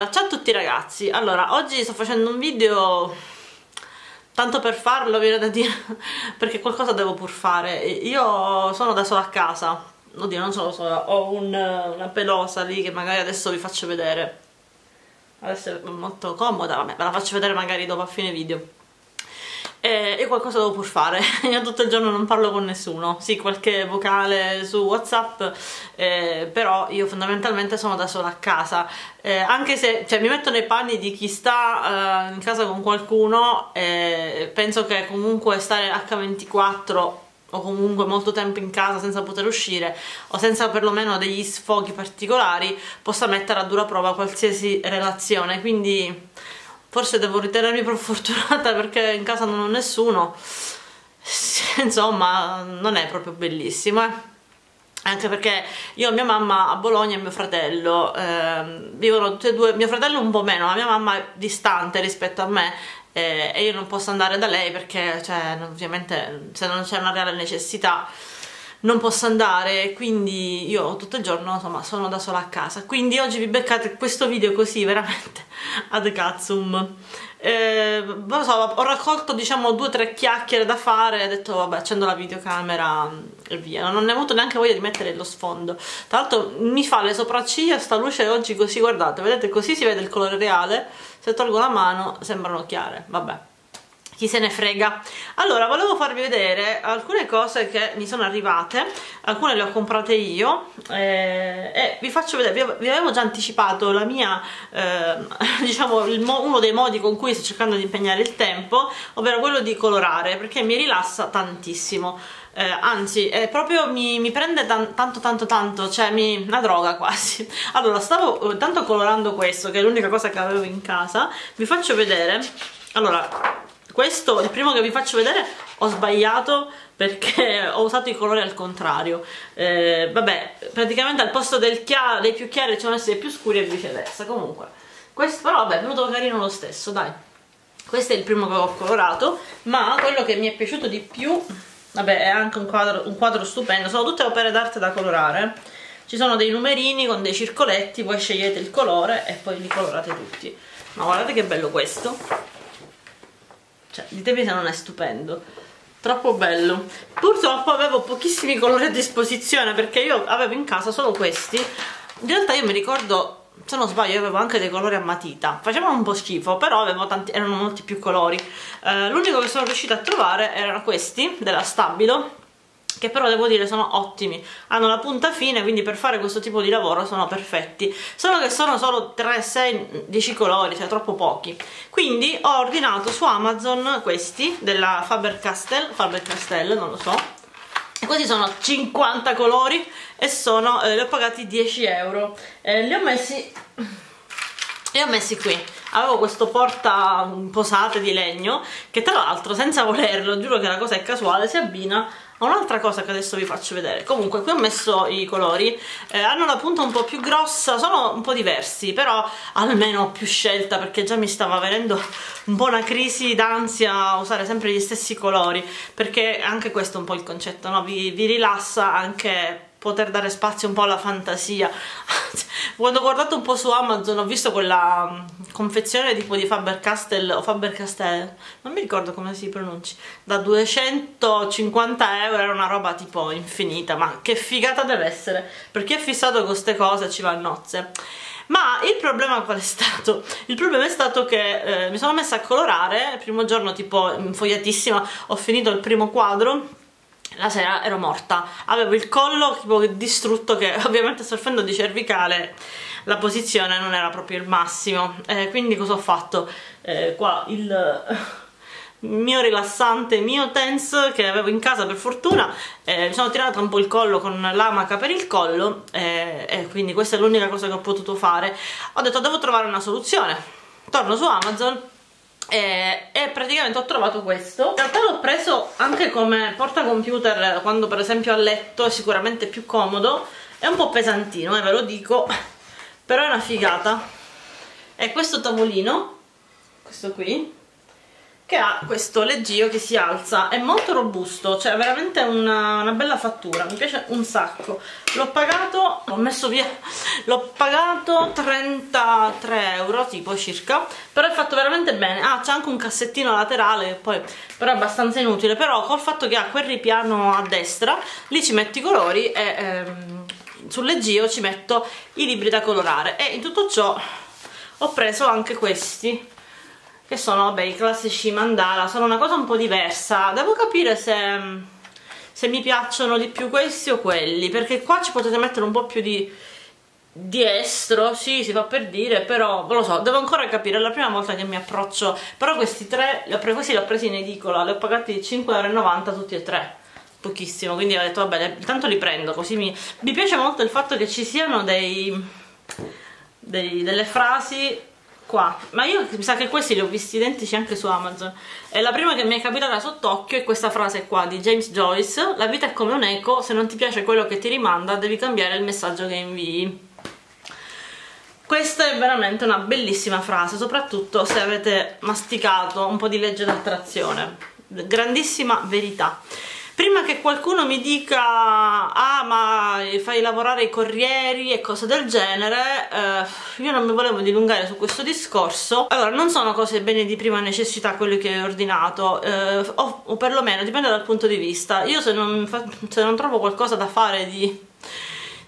Ciao a tutti ragazzi, allora oggi sto facendo un video tanto per farlo viene da dire perché qualcosa devo pur fare. Io sono da sola a casa. Oddio non sono sola, ho un, una pelosa lì che magari adesso vi faccio vedere. Adesso è molto comoda, vabbè ve la faccio vedere magari dopo a fine video e, e qualcosa devo pur fare. Io tutto il giorno non parlo con nessuno. Sì qualche vocale su whatsapp eh, però io fondamentalmente sono da sola a casa. Eh, anche se cioè, mi metto nei panni di chi sta eh, in casa con qualcuno eh, penso che comunque stare H24 o comunque molto tempo in casa senza poter uscire o senza perlomeno degli sfoghi particolari possa mettere a dura prova qualsiasi relazione. Quindi forse devo ritenermi più fortunata perché in casa non ho nessuno insomma non è proprio bellissimo eh? anche perché io, mia mamma a Bologna e mio fratello eh, vivono tutti e due, mio fratello un po' meno, la mia mamma è distante rispetto a me eh, e io non posso andare da lei perché cioè, ovviamente se non c'è una reale necessità non posso andare quindi io tutto il giorno insomma sono da sola a casa. Quindi oggi vi beccate questo video così veramente ad cazzum. Eh, non so, ho raccolto diciamo due o tre chiacchiere da fare e ho detto vabbè accendo la videocamera e via. Non ne ho avuto neanche voglia di mettere lo sfondo. Tra l'altro mi fa le sopracciglia sta luce oggi così guardate vedete così si vede il colore reale. Se tolgo la mano sembrano chiare. Vabbè chi se ne frega. Allora volevo farvi vedere alcune cose che mi sono arrivate. Alcune le ho comprate io eh, e vi faccio vedere vi, vi, avevo già anticipato la mia eh, diciamo uno dei modi con cui sto cercando di impegnare il tempo ovvero quello di colorare perché mi rilassa tantissimo. Eh, anzi eh, proprio mi, mi prende tan tanto tanto tanto cioè mi una droga quasi. Allora stavo eh, tanto colorando questo che è l'unica cosa che avevo in casa. Vi faccio vedere. Allora questo, il primo che vi faccio vedere, ho sbagliato perché ho usato i colori al contrario. Eh, vabbè, praticamente al posto chiaro, dei più chiari ci sono messi dei più scuri e viceversa. Comunque, questo però vabbè, è venuto carino lo stesso, dai. Questo è il primo che ho colorato, ma quello che mi è piaciuto di più, vabbè, è anche un quadro, un quadro stupendo, sono tutte opere d'arte da colorare. Ci sono dei numerini con dei circoletti, voi scegliete il colore e poi li colorate tutti. Ma guardate che bello questo cioè, ditemi se non è stupendo. Troppo bello. Purtroppo avevo pochissimi colori a disposizione perché io avevo in casa solo questi. In realtà io mi ricordo se non sbaglio io avevo anche dei colori a matita. Facevano un po' schifo però tanti, erano molti più colori. Eh, l'unico che sono riuscita a trovare erano questi della Stabilo che però devo dire sono ottimi. Hanno la punta fine quindi per fare questo tipo di lavoro sono perfetti. Solo che sono solo 3, 6, 10 colori cioè troppo pochi. Quindi ho ordinato su Amazon questi della Faber-Castell Faber-Castell non lo so. E questi sono 50 colori e sono, eh, li ho pagati 10 euro. Eh, li ho messi li ho messi qui. Avevo questo porta posate di legno che tra l'altro senza volerlo giuro che la cosa è casuale si abbina un'altra cosa che adesso vi faccio vedere. Comunque qui ho messo i colori. Eh, hanno la punta un po' più grossa sono un po' diversi però almeno ho più scelta perché già mi stava venendo un po' una crisi d'ansia usare sempre gli stessi colori perché anche questo è un po' il concetto no? vi, vi rilassa anche poter dare spazio un po' alla fantasia quando ho guardato un po' su Amazon ho visto quella mm, confezione tipo di Faber-Castell o Faber-Castell non mi ricordo come si pronunci da 250 euro era una roba tipo infinita ma che figata deve essere per chi è fissato con queste cose ci va a nozze ma il problema qual è stato? Il problema è stato che eh, mi sono messa a colorare il primo giorno tipo infogliatissima ho finito il primo quadro la sera ero morta. Avevo il collo tipo distrutto che ovviamente soffrendo di cervicale la posizione non era proprio il massimo. Eh, quindi cosa ho fatto? Eh, qua il mio rilassante mio tense che avevo in casa per fortuna eh, mi sono tirata un po' il collo con l'amaca per il collo eh, e quindi questa è l'unica cosa che ho potuto fare. Ho detto devo trovare una soluzione. Torno su Amazon e, e, praticamente ho trovato questo. In realtà l'ho preso anche come portacomputer quando per esempio a letto è sicuramente più comodo. È un po' pesantino, eh, ve lo dico però è una figata. È questo tavolino questo qui che ha questo leggio che si alza. È molto robusto cioè veramente una, una bella fattura mi piace un sacco. L'ho pagato ho messo via l'ho pagato 33 euro tipo circa però è fatto veramente bene. Ah c'è anche un cassettino laterale poi però è abbastanza inutile però col fatto che ha quel ripiano a destra lì ci metti i colori e ehm, sul leggio ci metto i libri da colorare. E in tutto ciò ho preso anche questi che sono vabbè, i classici mandala, sono una cosa un po' diversa, devo capire se, se mi piacciono di più questi o quelli, perché qua ci potete mettere un po' più di, di estro, sì, si fa per dire, però non lo so, devo ancora capire, è la prima volta che mi approccio, però questi tre, questi li ho presi in edicola, li ho pagati 5,90€ tutti e tre, pochissimo, quindi ho detto vabbè, intanto li prendo, così mi... mi piace molto il fatto che ci siano dei, dei delle frasi qua. Ma io mi sa che questi li ho visti identici anche su Amazon. E la prima che mi è capitata sott'occhio è questa frase qua di James Joyce la vita è come un eco se non ti piace quello che ti rimanda devi cambiare il messaggio che invii. Questa è veramente una bellissima frase soprattutto se avete masticato un po' di legge d'attrazione. Grandissima verità prima che qualcuno mi dica ah ma fai lavorare i corrieri e cose del genere eh, io non mi volevo dilungare su questo discorso. Allora non sono cose bene di prima necessità quelle che ho ordinato eh, o, o perlomeno dipende dal punto di vista. Io se non, se non trovo qualcosa da fare di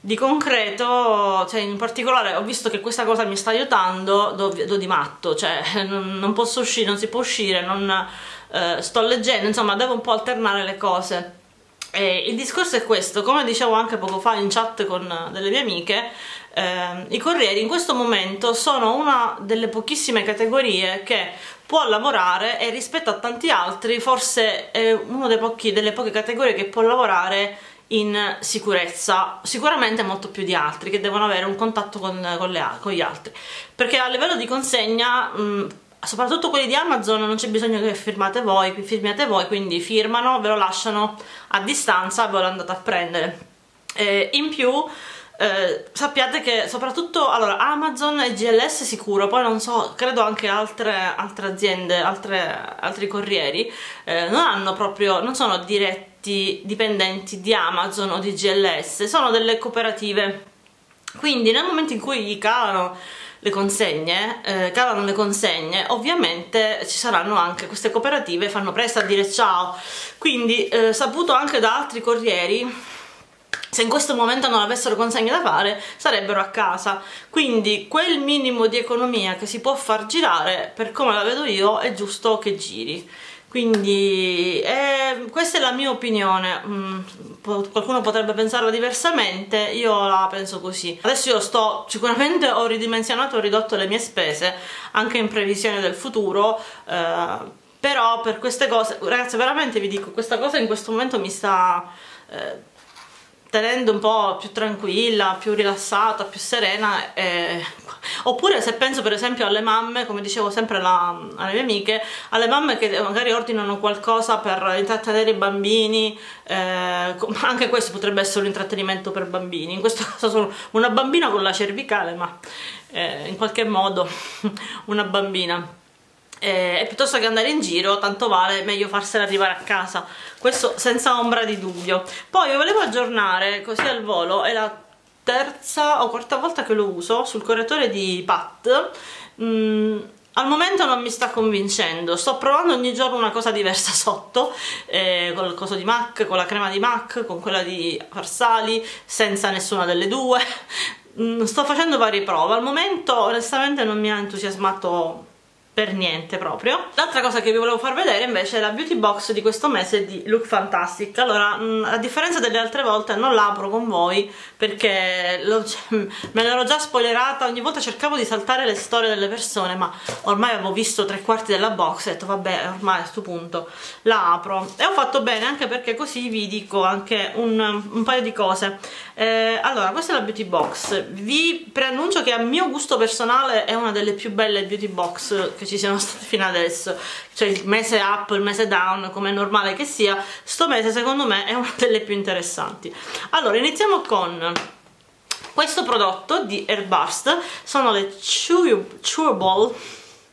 di concreto, cioè in particolare ho visto che questa cosa mi sta aiutando, do, do di matto, cioè non, non, posso uscire, non si può uscire, non, eh, sto leggendo, insomma devo un po' alternare le cose. E il discorso è questo, come dicevo anche poco fa in chat con delle mie amiche, eh, i corrieri in questo momento sono una delle pochissime categorie che può lavorare e rispetto a tanti altri forse è una delle poche categorie che può lavorare in sicurezza, sicuramente molto più di altri che devono avere un contatto con, con, le, con gli altri, perché a livello di consegna mh, soprattutto quelli di Amazon non c'è bisogno che firmate voi, firmiate voi, quindi firmano, ve lo lasciano a distanza e ve lo andate a prendere. Eh, in più eh, sappiate che soprattutto allora, Amazon e GLS sicuro, poi non so, credo anche altre, altre aziende, altre, altri corrieri, eh, non hanno proprio, non sono diretti dipendenti di Amazon o di GLS, sono delle cooperative. Quindi nel momento in cui gli calano le consegne, eh, calano le consegne, ovviamente ci saranno anche queste cooperative, fanno presto a dire ciao, quindi eh, saputo anche da altri corrieri se in questo momento non avessero consegne da fare sarebbero a casa. Quindi quel minimo di economia che si può far girare per come la vedo io è giusto che giri quindi eh, questa è la mia opinione. Mm, qualcuno potrebbe pensarla diversamente io la penso così. Adesso io sto sicuramente ho ridimensionato ho ridotto le mie spese anche in previsione del futuro eh, però per queste cose ragazzi veramente vi dico questa cosa in questo momento mi sta eh, tenendo un po' più tranquilla, più rilassata, più serena eh, oppure se penso per esempio alle mamme, come dicevo sempre la, alle mie amiche, alle mamme che magari ordinano qualcosa per intrattenere i bambini eh, anche questo potrebbe essere un intrattenimento per bambini. In questo caso sono una bambina con la cervicale ma eh, in qualche modo una bambina e piuttosto che andare in giro tanto vale meglio farsela arrivare a casa. Questo senza ombra di dubbio. Poi volevo aggiornare così al volo è la terza o quarta volta che lo uso sul correttore di Pat. Mm, al momento non mi sta convincendo, sto provando ogni giorno una cosa diversa sotto, eh, con il coso di MAC, con la crema di MAC, con quella di Farsali, senza nessuna delle due, mm, sto facendo varie prove, al momento onestamente non mi ha entusiasmato per niente proprio. L'altra cosa che vi volevo far vedere invece è la beauty box di questo mese di Look Fantastic. Allora mm, a differenza delle altre volte non l'apro con voi perché me l'ero già spoilerata. Ogni volta cercavo di saltare le storie delle persone ma ormai avevo visto tre quarti della box e ho detto vabbè ormai a questo punto la apro. E ho fatto bene anche perché così vi dico anche un, un paio di cose. Eh, allora questa è la beauty box. Vi preannuncio che a mio gusto personale è una delle più belle beauty box che ci siano state fino adesso. Cioè il mese up, il mese down come è normale che sia sto mese secondo me è una delle più interessanti. Allora iniziamo con questo prodotto di Airburst. Sono le Chewable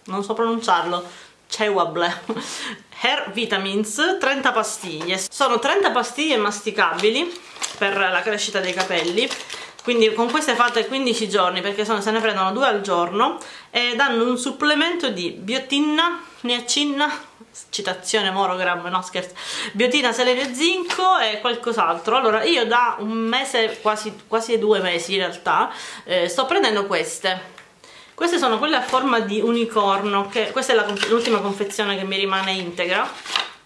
non so pronunciarlo chewable Hair Vitamins 30 pastiglie. Sono 30 pastiglie masticabili per la crescita dei capelli quindi con queste fate 15 giorni perché sono, se ne prendono due al giorno e danno un supplemento di biotina, niacina citazione morogram, no scherzo biotina, selenio e zinco e qualcos'altro. Allora io da un mese, quasi, quasi due mesi in realtà eh, sto prendendo queste. Queste sono quelle a forma di unicorno che questa è l'ultima confezione che mi rimane integra.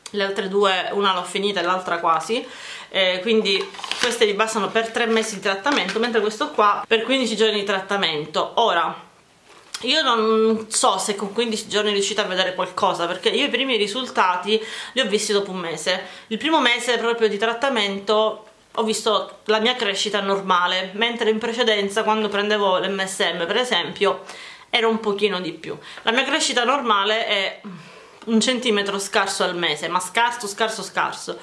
Le altre due, una l'ho finita e l'altra quasi. Eh, quindi queste vi bastano per 3 mesi di trattamento mentre questo qua per 15 giorni di trattamento. Ora io non so se con 15 giorni riuscite a vedere qualcosa perché io i primi risultati li ho visti dopo un mese. Il primo mese proprio di trattamento ho visto la mia crescita normale mentre in precedenza quando prendevo l'MSM per esempio era un pochino di più. La mia crescita normale è un centimetro scarso al mese ma scarso scarso scarso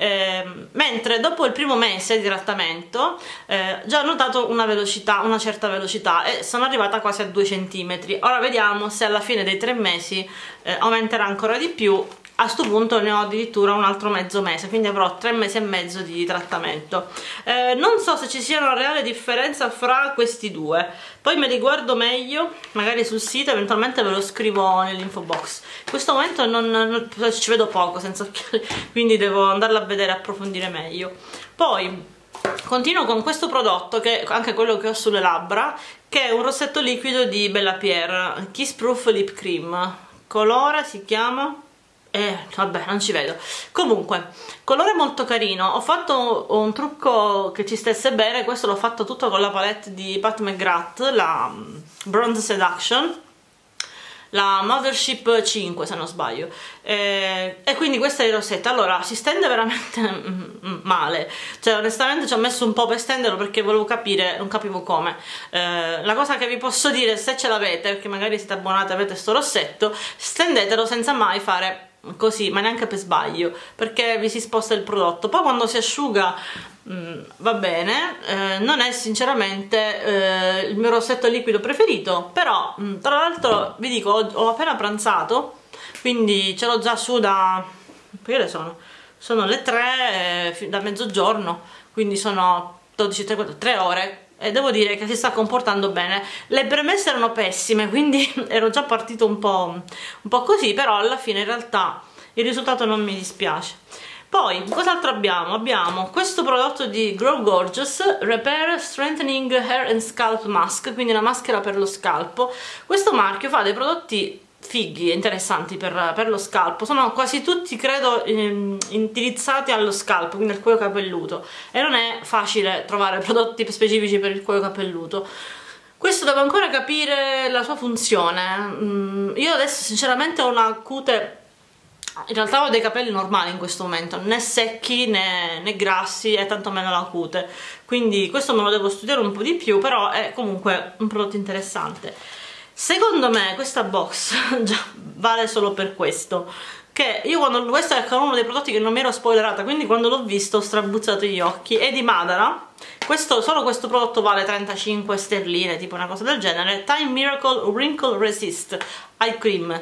eh, mentre dopo il primo mese di trattamento eh, già ho notato una velocità, una certa velocità e sono arrivata quasi a 2 cm ora vediamo se alla fine dei tre mesi eh, aumenterà ancora di più a questo punto ne ho addirittura un altro mezzo mese quindi avrò tre mesi e mezzo di trattamento. Eh, non so se ci sia una reale differenza fra questi due. Poi me li guardo meglio magari sul sito eventualmente ve lo scrivo nell'info box. In questo momento non, non, ci vedo poco senza occhiali quindi devo andarla a vedere e approfondire meglio. Poi continuo con questo prodotto che è anche quello che ho sulle labbra che è un rossetto liquido di Bella Pierre Kiss Proof Lip Cream. Colore si chiama eh, vabbè, non ci vedo. Comunque, colore molto carino. Ho fatto un trucco che ci stesse bene. Questo l'ho fatto tutto con la palette di Pat McGrath, la mm, Bronze Seduction la Mothership 5 se non sbaglio eh, e quindi questa è il rossetto allora si stende veramente male cioè onestamente ci ho messo un po' per stenderlo perché volevo capire non capivo come eh, la cosa che vi posso dire se ce l'avete perché magari siete abbonati e avete sto rossetto stendetelo senza mai fare così ma neanche per sbaglio perché vi si sposta il prodotto poi quando si asciuga mh, mm, va bene eh, non è sinceramente eh, il mio rossetto liquido preferito però mh, mm, tra l'altro vi dico ho, ho, appena pranzato quindi ce l'ho già su da che ore sono? sono le 3 eh, da mezzogiorno quindi sono 12 3, 3 ore e devo dire che si sta comportando bene le premesse erano pessime quindi ero già partito un po', un po' così però alla fine in realtà il risultato non mi dispiace poi, cos'altro abbiamo? Abbiamo questo prodotto di Grow Gorgeous Repair Strengthening Hair and Scalp Mask, quindi una maschera per lo scalpo. Questo marchio fa dei prodotti fighi e interessanti per, per, lo scalpo. Sono quasi tutti credo ehm, indirizzati allo scalpo quindi al cuoio capelluto. E non è facile trovare prodotti specifici per il cuoio capelluto. Questo devo ancora capire la sua funzione. Mm, io adesso sinceramente ho una cute in realtà ho dei capelli normali in questo momento né secchi né, né grassi e tantomeno la cute. Quindi questo me lo devo studiare un po' di più però è comunque un prodotto interessante secondo me questa box già vale solo per questo. Che io quando questo è uno dei prodotti che non mi ero spoilerata quindi quando l'ho visto ho strabuzzato gli occhi. È di Madara questo, solo questo prodotto vale 35 sterline tipo una cosa del genere. Time Miracle Wrinkle Resist Eye Cream.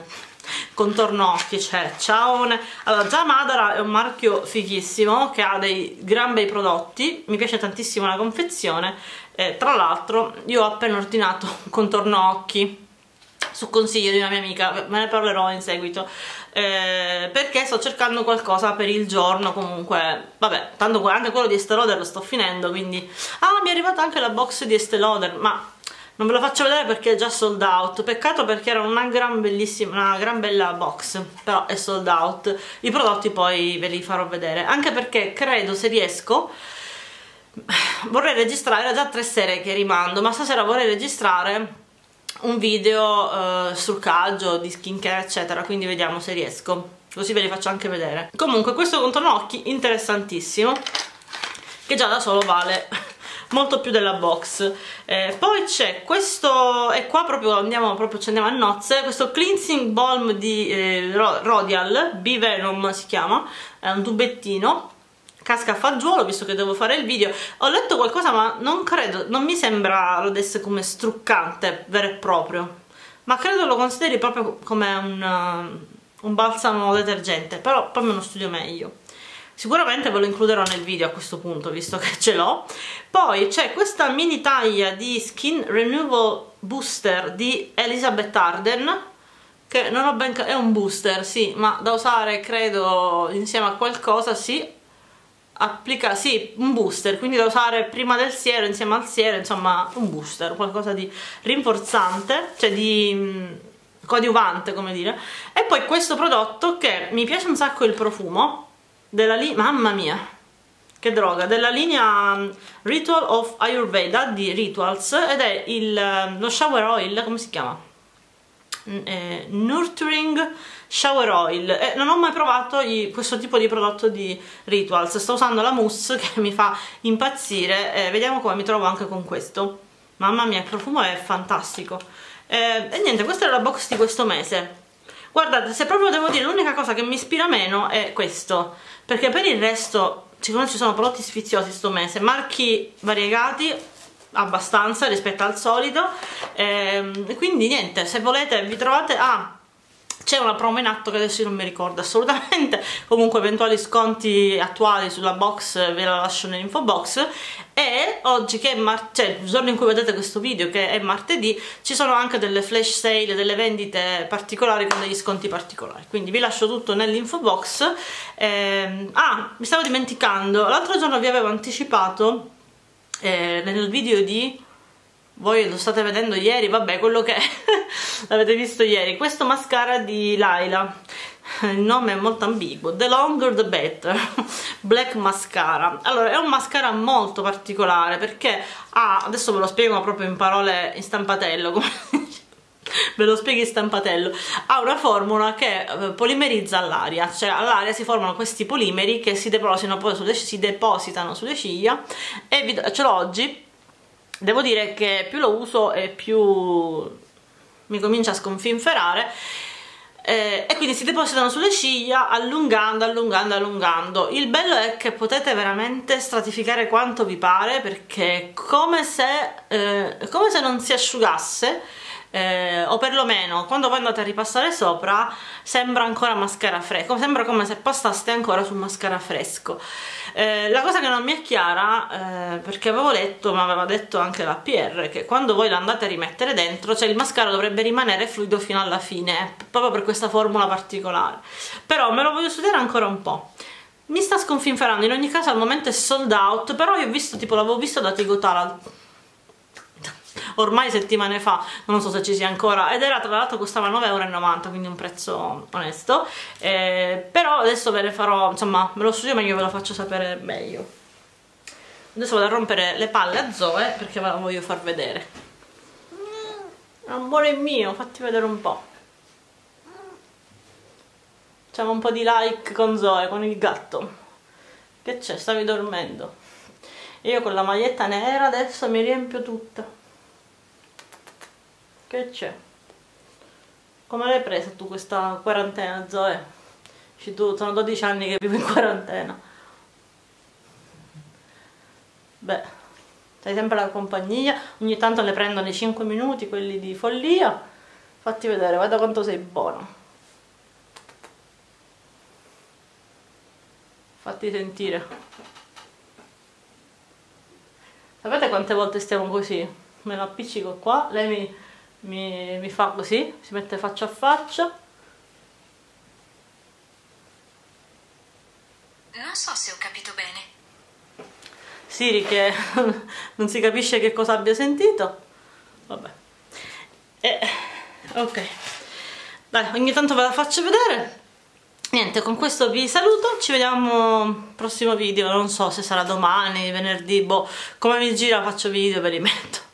Contorno occhi cioè ciao allora già Madara è un marchio fighissimo che ha dei gran bei prodotti. Mi piace tantissimo la confezione. Eh, tra l'altro io ho appena ordinato un contorno occhi su consiglio di una mia amica, ve ne parlerò in seguito. Eh, perché sto cercando qualcosa per il giorno comunque, vabbè, tanto anche quello di Estée Lauder lo sto finendo quindi, ah mi è arrivata anche la box di Estée Lauder ma non ve lo faccio vedere perché è già sold out. Peccato perché era una gran bellissima una gran bella box però è sold out. I prodotti poi ve li farò vedere anche perché credo se riesco vorrei registrare, era già tre serie che rimando ma stasera vorrei registrare un video uh, struccaggio di skincare eccetera quindi vediamo se riesco. Così ve li faccio anche vedere. Comunque questo contorno occhi interessantissimo che già da solo vale molto più della box. Eh, poi c'è questo e qua proprio andiamo, proprio ci andiamo a nozze questo cleansing balm di eh, Rodial B-Venom si chiama è un tubettino casca a fagiolo visto che devo fare il video. Ho letto qualcosa ma non credo non mi sembra lo desse come struccante vero e proprio. Ma credo lo consideri proprio come un un balsamo detergente però poi me lo studio meglio. Sicuramente ve lo includerò nel video a questo punto visto che ce l'ho. Poi c'è questa mini taglia di Skin Renewal Booster di Elizabeth Arden che non ho ben è un booster sì ma da usare credo insieme a qualcosa sì applica sì un booster quindi da usare prima del siero insieme al siero insomma un booster qualcosa di rinforzante cioè di mm, coadiuvante come dire e poi questo prodotto che mi piace un sacco il profumo della linea mamma mia che droga della linea mm, Ritual of Ayurveda di Rituals ed è il, mm, lo shower oil come si chiama? eh, Nurturing Shower Oil. Eh, non ho mai provato i, questo tipo di prodotto di Rituals. Sto usando la mousse che mi fa impazzire eh, vediamo come mi trovo anche con questo. Mamma mia il profumo è fantastico. Eh, e niente questa è la box di questo mese. Guardate se proprio devo dire l'unica cosa che mi ispira meno è questo perché per il resto siccome ci sono prodotti sfiziosi sto mese marchi variegati abbastanza rispetto al solito. Ehm, quindi niente se volete vi trovate a ah, c'è una promo in atto che adesso io non mi ricordo assolutamente. Comunque eventuali sconti attuali sulla box ve la lascio nell'info box. E oggi che è cioè, il giorno in cui vedete questo video che è martedì ci sono anche delle flash sale delle vendite particolari con degli sconti particolari. Quindi vi lascio tutto nell'info box. Eh, ah mi stavo dimenticando. L'altro giorno vi avevo anticipato eh, nel video di voi lo state vedendo ieri, vabbè quello che l'avete visto ieri. Questo mascara di Laila. Il nome è molto ambiguo. The Longer the Better. Black Mascara. Allora è un mascara molto particolare perché ha, adesso ve lo spiego proprio in parole in stampatello come ve lo spiego in stampatello. Ha una formula che eh, polimerizza all'aria. Cioè all'aria si formano questi polimeri che si depositano sulle, si depositano sulle ciglia e ce l'ho oggi devo dire che più lo uso e più mi comincia a sconfinferare eh, e quindi si depositano sulle ciglia allungando, allungando, allungando. Il bello è che potete veramente stratificare quanto vi pare perché come se, eh, come se non si asciugasse eh, o perlomeno quando voi andate a ripassare sopra sembra ancora mascara fresco sembra come se passaste ancora sul mascara fresco. Eh, la cosa che non mi è chiara eh, perché avevo letto ma aveva detto anche la PR che quando voi lo andate a rimettere dentro cioè il mascara dovrebbe rimanere fluido fino alla fine proprio per questa formula particolare. Però me lo voglio studiare ancora un po' mi sta sconfinferando in ogni caso al momento è sold out però io ho visto tipo l'avevo visto da Tigotal ormai settimane fa non so se ci sia ancora ed era tra l'altro costava 9,90€ quindi un prezzo onesto. Eh, però adesso ve le farò insomma me lo studio meglio ve lo faccio sapere meglio. Adesso vado a rompere le palle a Zoe perché ve la voglio far vedere. Amore mio fatti vedere un po' facciamo un po' di like con Zoe con il gatto. Che c'è? Stavi dormendo. Io con la maglietta nera adesso mi riempio tutta che c'è? Come l'hai presa tu questa quarantena, Zoe? Tu, sono 12 anni che vivo in quarantena. Beh, sei sempre la compagnia, ogni tanto le prendono i 5 minuti, quelli di follia. Fatti vedere, guarda quanto sei buono. Fatti sentire. Sapete quante volte stiamo così? Me lo appiccico qua, lei mi mi, mi fa così, si mette faccia a faccia. Non so se ho capito bene. Siri che non si capisce che cosa abbia sentito. Vabbè. E, ok. Dai, ogni tanto ve la faccio vedere. Niente, con questo vi saluto, ci vediamo al prossimo video, non so se sarà domani, venerdì, boh, come mi gira faccio video ve li metto.